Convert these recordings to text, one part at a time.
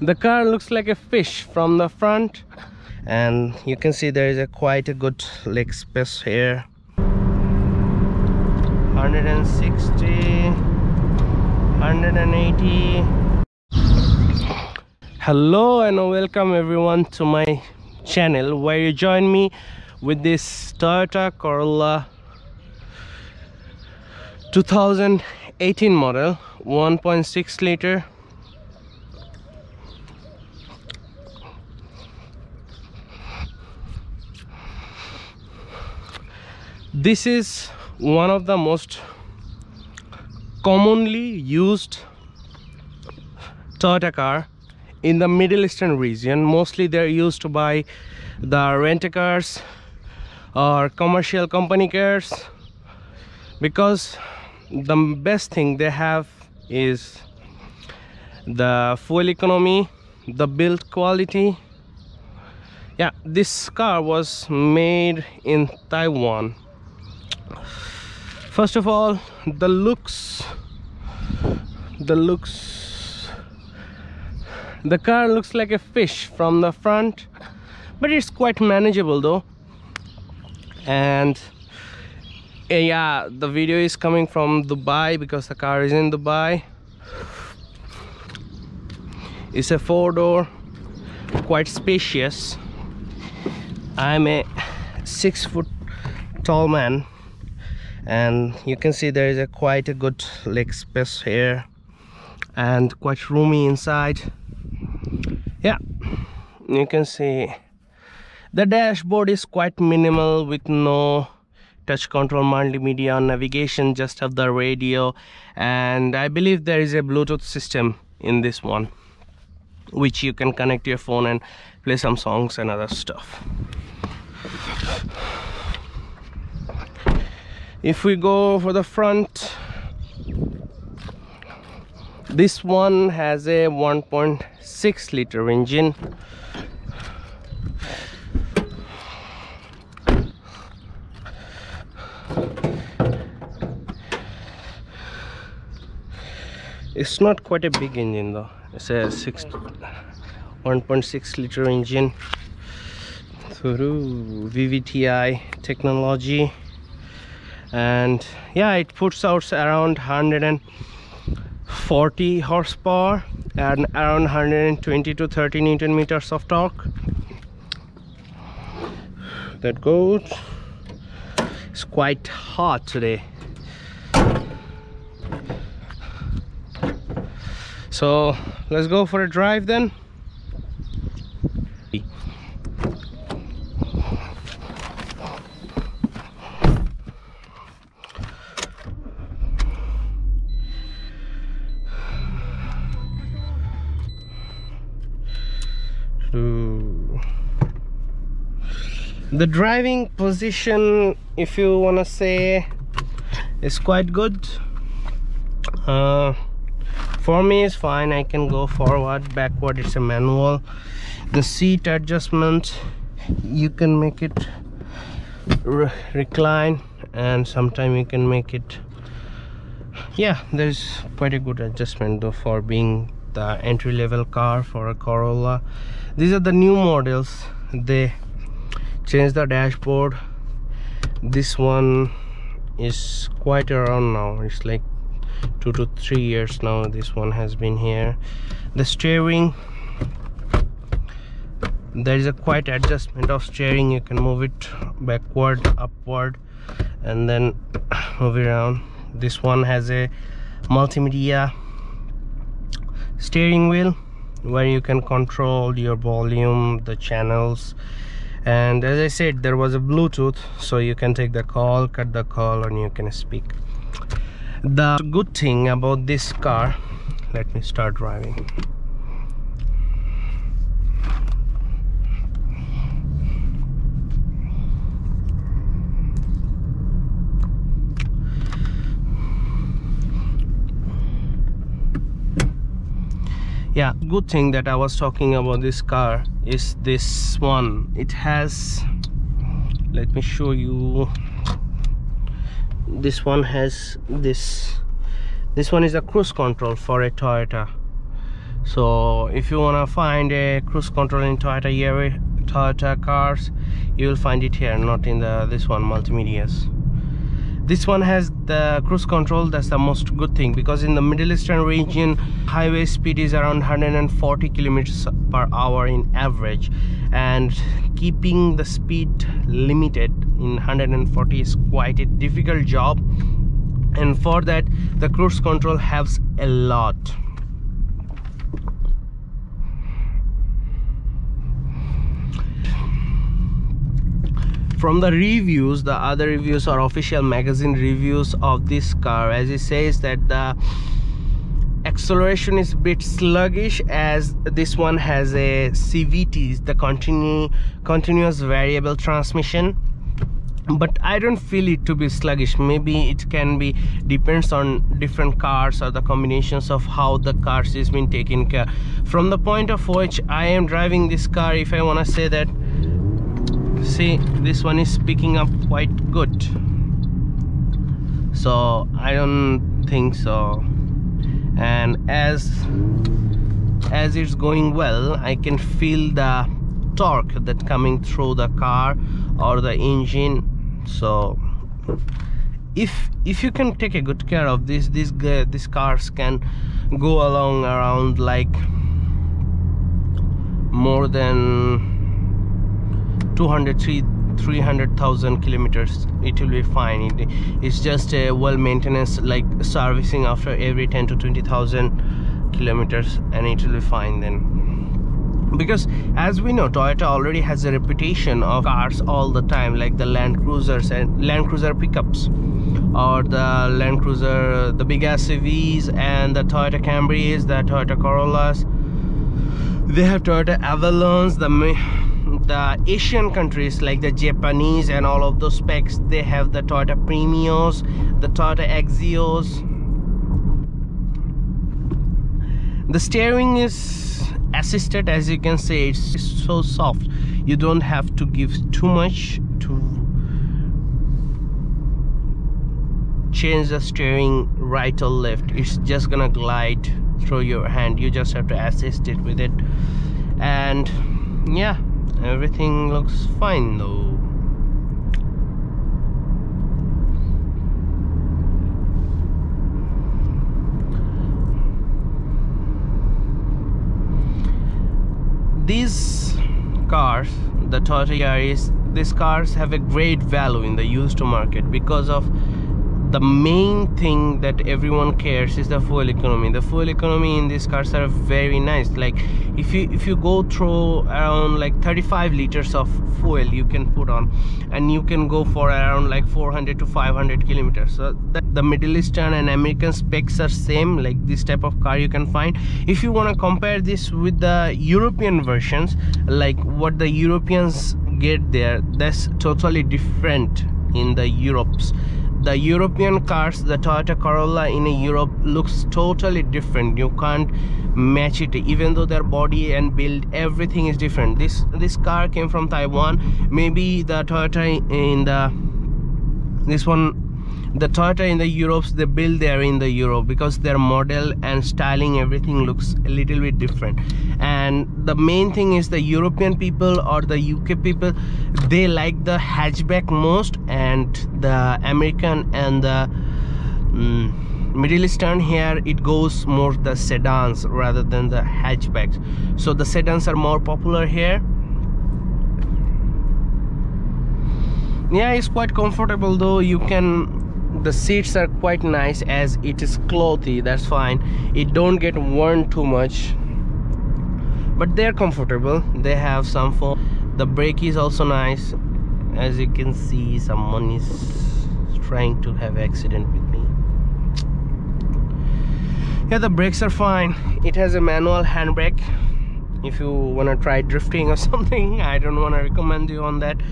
the car looks like a fish from the front. And you can see there is a quite a good leg space here. 160 180 hello and welcome everyone to my channel where you join me with this Toyota Corolla 2018 model 1.6 liter this is one of the most commonly used Toyota car in the Middle Eastern region. Mostly they're used by the rent-a-cars or commercial company cars because the best thing they have is the fuel economy the build quality. Yeah this car was made in Taiwan first of all the looks the looks the car looks like a fish from the front but it's quite manageable though. And uh, yeah the video is coming from Dubai because the car is in Dubai. It's a four-door quite spacious. I'm a six foot tall man and you can see there is a quite a good leg space here and quite roomy inside. Yeah you can see the dashboard is quite minimal with no touch control multimedia navigation just have the radio. And i believe there is a bluetooth system in this one which you can connect your phone and play some songs and other stuff if we go for the front this one has a 1.6 liter engine. It's not quite a big engine though. It's a 6 1.6 liter engine through VVTi technology and yeah it puts out around 140 horsepower and around 120 to 30 newton meters of torque. That goes. It's quite hot today. So let's go for a drive then the driving position if you want to say is quite good. Uh, for me is fine. I can go forward backward. It's a manual. The seat adjustment you can make it re recline and sometimes you can make it yeah there's quite a good adjustment though for being the entry-level car for a Corolla. These are the new models. They change the dashboard. This one is quite around now. It's like two to three years now this one has been here. The steering there is a quite adjustment of steering. You can move it backward upward and then move it around. This one has a multimedia steering wheel where you can control your volume the channels and as I said there was a Bluetooth so you can take the call cut the call and you can speak. The good thing about this car let me start driving yeah good thing that i was talking about this car is this one. It has let me show you. This one has this this one is a cruise control for a toyota. So if you want to find a cruise control in Toyota Yaris Toyota cars you will find it here not in the this one multimedias this one has the cruise control that's the most good thing because in the middle eastern region highway speed is around 140 kilometers per hour in average and keeping the speed limited in 140 is quite a difficult job. And for that the cruise control helps a lot from the reviews the other reviews are official magazine reviews of this car. As it says that the acceleration is a bit sluggish as this one has a CVT the continue continuous variable transmission. But I don't feel it to be sluggish. Maybe it can be depends on different cars or the combinations of how the cars is being taken care. From the point of which I am driving this car if I want to say that see this one is picking up quite good. So I don't think so. And as as it's going well I can feel the torque that coming through the car or the engine. So if if you can take a good care of this these these cars can go along around like more than 200 300,000 kilometers it will be fine. It, it's just a well maintenance like servicing after every 10 to 20,000 kilometers and it will be fine then. Because as we know Toyota already has a reputation of cars all the time like the Land Cruisers and Land Cruiser pickups or the Land Cruiser the big SUVs and the Toyota Camrys the Toyota Corollas. They have Toyota Avalons the the Asian countries like the Japanese and all of those specs they have the Toyota Premios the Toyota Axios. The steering is assisted as you can see it's so soft. You don't have to give too much to change the steering right or left. It's just gonna glide through your hand. You just have to assist it with it. And yeah everything looks fine though. These cars the Toyota Yaris these cars have a great value in the used to market because of the main thing that everyone cares is the fuel economy. The fuel economy in these cars are very nice. Like if you if you go through around like 35 liters of fuel you can put on and you can go for around like 400 to 500 kilometers. So the middle eastern and american specs are same like this type of car you can find. If you want to compare this with the european versions like what the europeans get there that's totally different in the europes the European cars the Toyota Corolla in Europe looks totally different. You can't match it even though their body and build everything is different. This this car came from Taiwan. Maybe the Toyota in the this one the Toyota in the Europes they build there in the Europe because their model and styling everything looks a little bit different. And the main thing is the European people or the UK people they like the hatchback most and the American and the um, Middle Eastern here it goes more the sedans rather than the hatchbacks. So the sedans are more popular here. Yeah it's quite comfortable though. You can the seats are quite nice as it is clothy that's fine. It don't get worn too much. But they're comfortable. They have some foam the brake is also nice. As you can see someone is trying to have accident with me. Yeah the brakes are fine. It has a manual handbrake. If you want to try drifting or something i don't want to recommend you on that.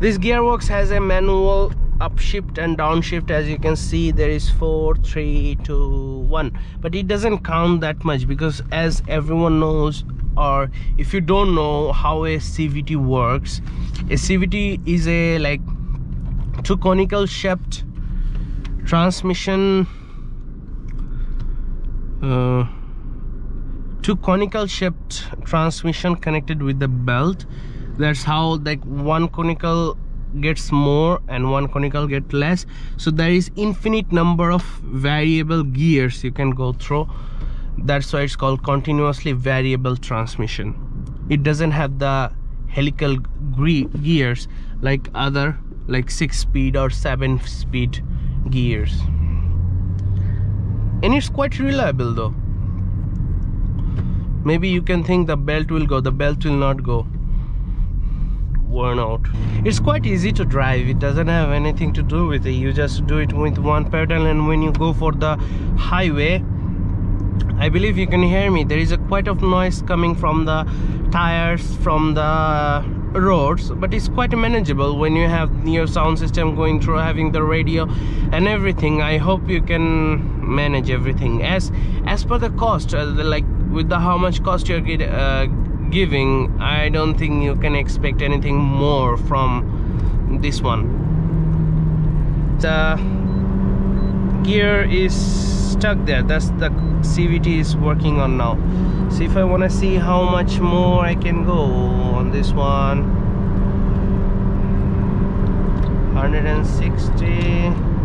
This gearbox has a manual upshift and downshift as you can see there is four three two one. But it doesn't count that much because as everyone knows or if you don't know how a CVT works a CVT is a like two conical shaped transmission uh, two conical shaped transmission connected with the belt. That's how like one conical gets more and one conical get less. So there is infinite number of variable gears you can go through. That's why it's called continuously variable transmission. It doesn't have the helical gears like other like six speed or seven speed gears. And it's quite reliable though. Maybe you can think the belt will go the belt will not go worn out. It's quite easy to drive. It doesn't have anything to do with it. You just do it with one pedal and when you go for the highway I believe you can hear me. There is a quite of noise coming from the tires from the roads but it's quite manageable when you have your sound system going through having the radio and everything. I hope you can manage everything. As as per the cost uh, like with the how much cost you're get, uh, giving I don't think you can expect anything more from this one. The gear is stuck there. That's the CVT is working on now. See if I want to see how much more I can go on this one. 160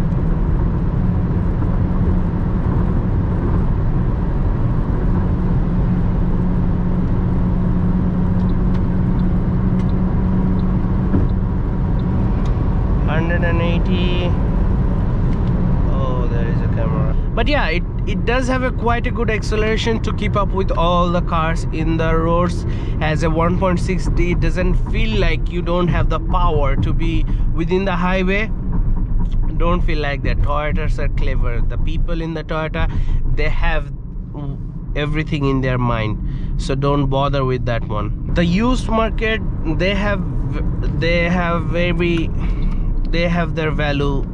180 oh there is a camera. But yeah it it does have a quite a good acceleration to keep up with all the cars in the roads. As a 1.6d it doesn't feel like you don't have the power to be within the highway. Don't feel like that toyotas are clever. The people in the toyota they have everything in their mind. So don't bother with that one. The used market they have they have very they have their value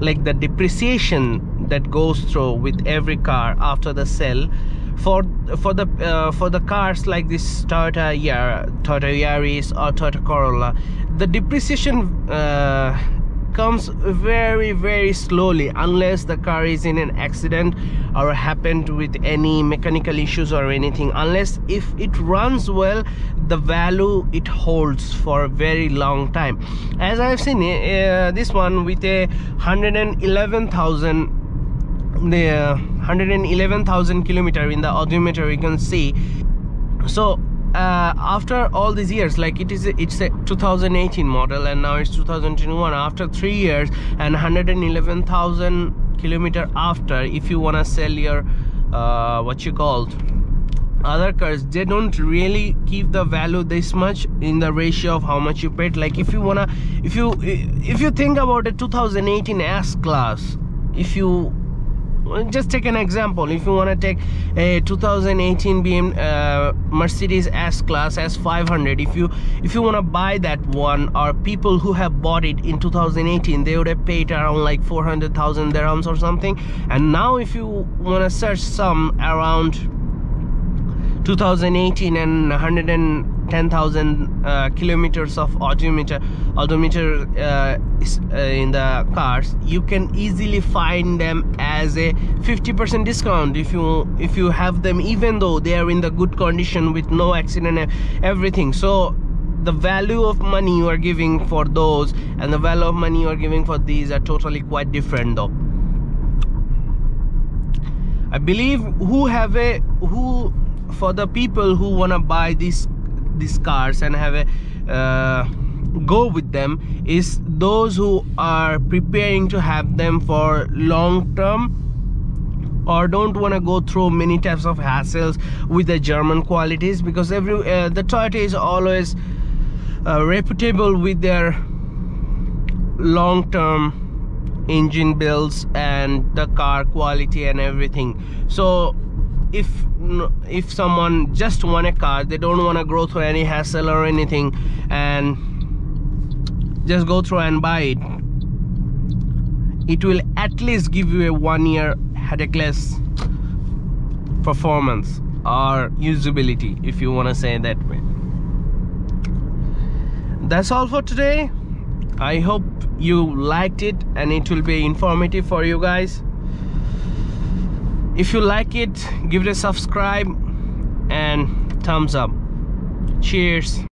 like the depreciation that goes through with every car after the sale. For for the uh, for the cars like this Toyota Yar Toyota Yaris or Toyota Corolla the depreciation uh, comes very very slowly unless the car is in an accident or happened with any mechanical issues or anything. Unless if it runs well the value it holds for a very long time. As i've seen uh, this one with a 111000 the uh, 111000 kilometer in the odometer you can see. So uh, after all these years like it is a, it's a 2018 model and now it's 2021 after three years and 111,000 kilometer after if you want to sell your uh, what you called other cars they don't really keep the value this much in the ratio of how much you paid. Like if you wanna if you if you think about a 2018 s class if you just take an example. If you want to take a 2018 BM uh, Mercedes S-Class S500 if you if you want to buy that one or people who have bought it in 2018 they would have paid around like 400,000 dirhams or something. And now if you want to search some around 2018 and 110,000 uh, kilometers of odometer odometer uh, uh, in the cars you can easily find them as a 50% discount if you if you have them even though they are in the good condition with no accident and everything. So the value of money you are giving for those and the value of money you are giving for these are totally quite different though. I believe who have a who for the people who want to buy these these cars and have a uh, go with them is those who are preparing to have them for long term or don't want to go through many types of hassles with the German qualities because every uh, the Toyota is always uh, reputable with their long-term engine builds and the car quality and everything. So if if someone just want a car they don't want to go through any hassle or anything and just go through and buy it it will at least give you a one year headacheless performance or usability if you want to say that way. That's all for today. I hope you liked it and it will be informative for you guys if you like it give it a subscribe and thumbs up. Cheers